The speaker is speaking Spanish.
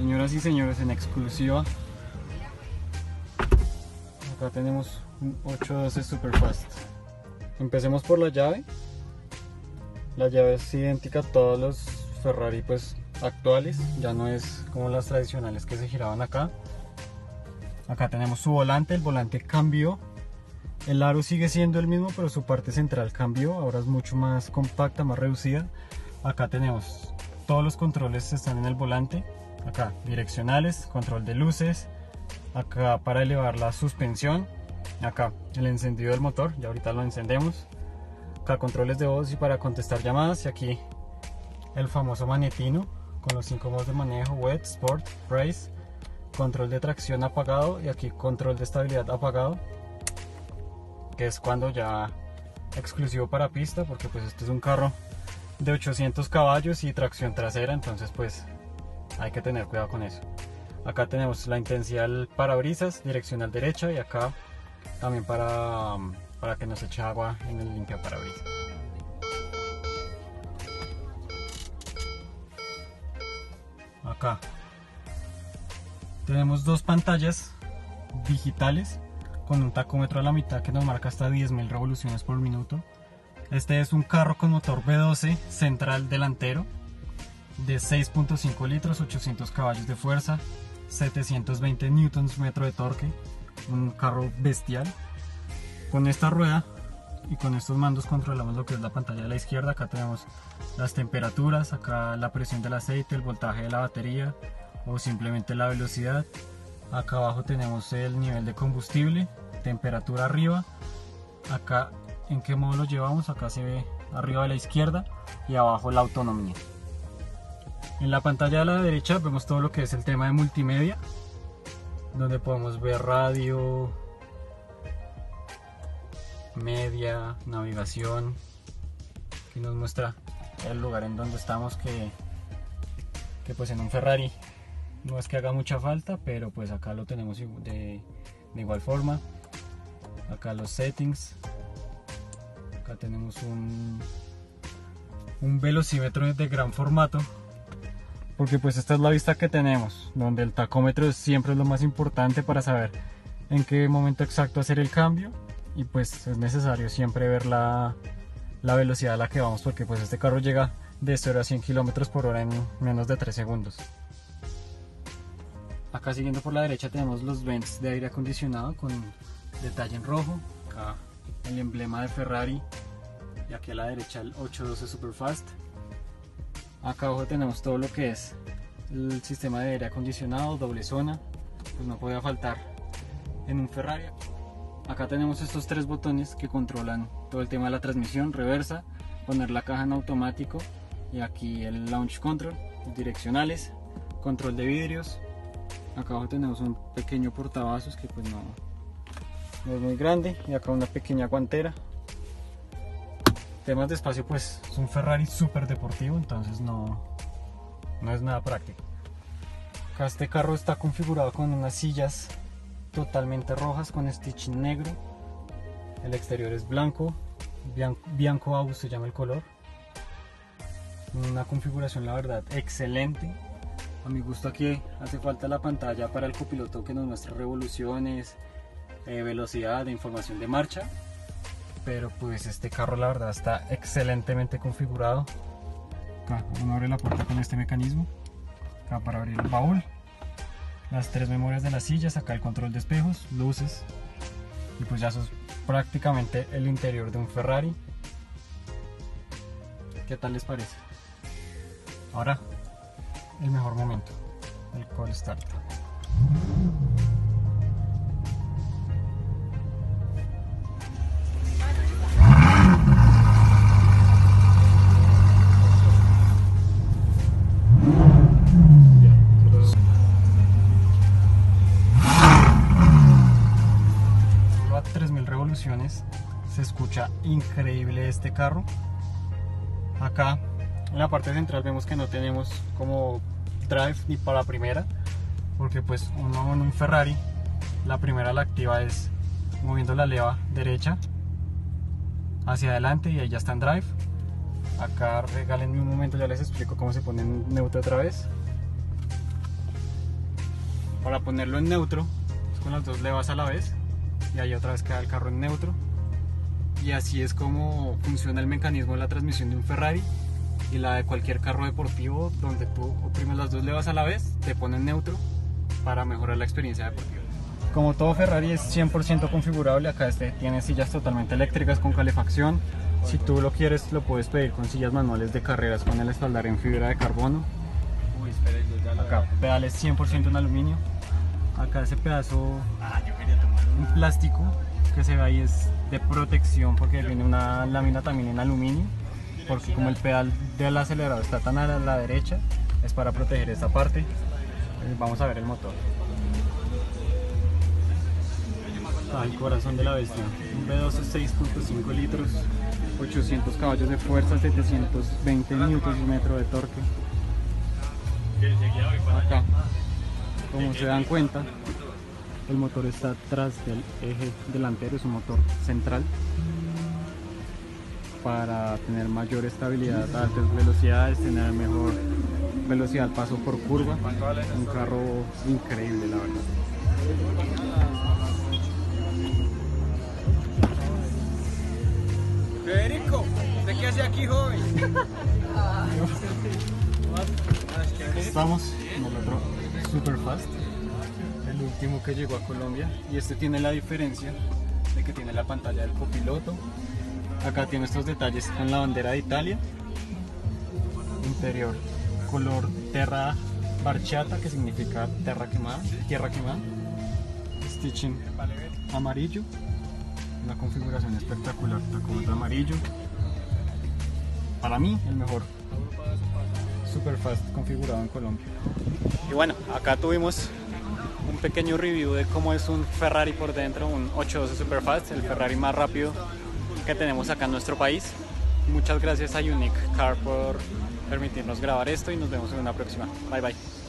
Señoras y señores, en exclusiva, acá tenemos un 812 Superfast. Empecemos por la llave. La llave es idéntica a todos los Ferrari pues actuales, ya no es como las tradicionales que se giraban acá. Acá tenemos su volante, el volante cambió. El aro sigue siendo el mismo, pero su parte central cambió, ahora es mucho más compacta, más reducida. Acá tenemos todos los controles están en el volante. Acá direccionales, control de luces. Acá para elevar la suspensión. Acá el encendido del motor, ya ahorita lo encendemos. Acá controles de voz y para contestar llamadas. Y aquí el famoso magnetino con los cinco modos de manejo, wet, sport, race, control de tracción apagado y aquí control de estabilidad apagado, que es cuando ya exclusivo para pista, porque pues este es un carro de 800 caballos y tracción trasera, entonces pues hay que tener cuidado con eso. Acá tenemos la intensidad del parabrisas, direccional derecha y acá también para, para que nos eche agua en el limpia parabrisas. Acá tenemos dos pantallas digitales con un tacómetro a la mitad que nos marca hasta 10.000 revoluciones por minuto. Este es un carro con motor V12 central delantero de 6.5 litros, 800 caballos de fuerza, 720 newtons metro de torque, un carro bestial. Con esta rueda y con estos mandos controlamos lo que es la pantalla de la izquierda. Acá tenemos las temperaturas, acá la presión del aceite, el voltaje de la batería o simplemente la velocidad. Acá abajo tenemos el nivel de combustible, temperatura arriba. Acá en qué modo lo llevamos, acá se ve arriba a la izquierda y abajo la autonomía. En la pantalla de la derecha vemos todo lo que es el tema de multimedia, donde podemos ver radio, media, navegación, que nos muestra el lugar en donde estamos que, que pues en un Ferrari no es que haga mucha falta, pero pues acá lo tenemos de, de igual forma. Acá los settings, acá tenemos un, un velocímetro de gran formato porque pues esta es la vista que tenemos, donde el tacómetro siempre es lo más importante para saber en qué momento exacto hacer el cambio. Y pues es necesario siempre ver la, la velocidad a la que vamos porque pues este carro llega de 0 a 100 km por hora en menos de 3 segundos. Acá siguiendo por la derecha tenemos los vents de aire acondicionado con detalle en rojo, acá. El emblema de Ferrari. Y aquí a la derecha el 812 Superfast acá abajo tenemos todo lo que es el sistema de aire acondicionado, doble zona, pues no podía faltar en un Ferrari. Acá tenemos estos tres botones que controlan todo el tema de la transmisión, reversa, poner la caja en automático y aquí el launch control, direccionales, control de vidrios. Acá abajo tenemos un pequeño portavasos que pues no, no es muy grande y acá una pequeña guantera temas de espacio pues es un Ferrari súper deportivo entonces no, no es nada práctico. Acá este carro está configurado con unas sillas totalmente rojas con stitch negro. El exterior es blanco bianco se llama el color. Una configuración la verdad excelente. A mi gusto aquí hace falta la pantalla para el copiloto que nos muestra revoluciones eh, velocidad de información de marcha pero pues este carro la verdad está excelentemente configurado. Acá uno abre la puerta con este mecanismo. Acá para abrir el baúl. Las tres memorias de las sillas acá el control de espejos luces. Y pues ya eso es prácticamente el interior de un Ferrari. ¿qué tal les parece? ahora el mejor momento el call start se escucha increíble este carro. Acá en la parte central vemos que no tenemos como drive ni para primera porque pues uno en un Ferrari la primera la activa es moviendo la leva derecha hacia adelante y ahí ya está en drive. Acá regálenme un momento ya les explico cómo se pone en neutro otra vez. Para ponerlo en neutro, con las dos levas a la vez y ahí otra vez queda el carro en neutro. Y así es como funciona el mecanismo de la transmisión de un Ferrari y la de cualquier carro deportivo donde tú oprimes las dos levas a la vez, te pone en neutro para mejorar la experiencia deportiva. Como todo Ferrari es 100% configurable, acá este tiene sillas totalmente eléctricas con calefacción. Si tú lo quieres, lo puedes pedir con sillas manuales de carreras con el espaldar en fibra de carbono. Acá pedales 100% en aluminio. Acá ese pedazo plástico que se ve ahí es de protección porque tiene una lámina también en aluminio. Porque como el pedal del acelerador está tan a la derecha, es para proteger esta parte. Vamos a ver el motor. el corazón de la bestia. Un V12 6.5 litros, 800 caballos de fuerza, 720 newtons metro de torque. Acá, como se dan cuenta, el motor está atrás del eje delantero, es un motor central para tener mayor estabilidad a altas velocidades, tener mejor velocidad al paso por curva. Un carro increíble, la verdad. Federico, ¿de qué hace aquí, joven? Estamos en el otro Superfast, último que llegó a Colombia. Y este tiene la diferencia de que tiene la pantalla del copiloto. Acá tiene estos detalles con la bandera de Italia. Interior, color terra barchata, que significa terra quemada, tierra quemada. Stitching amarillo una configuración espectacular, tacón amarillo. Para mí, el mejor super fast configurado en Colombia. Y bueno, acá tuvimos un pequeño review de cómo es un Ferrari por dentro, un 812 Superfast, el Ferrari más rápido que tenemos acá en nuestro país. Muchas gracias a Unique Car por permitirnos grabar esto y nos vemos en una próxima. Bye bye.